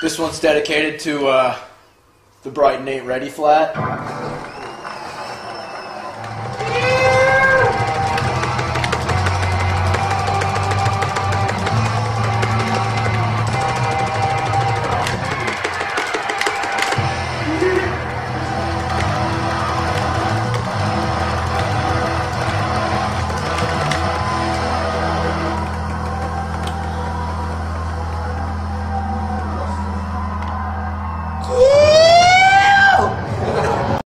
This one's dedicated to uh, the Brighton Ain't Ready flat.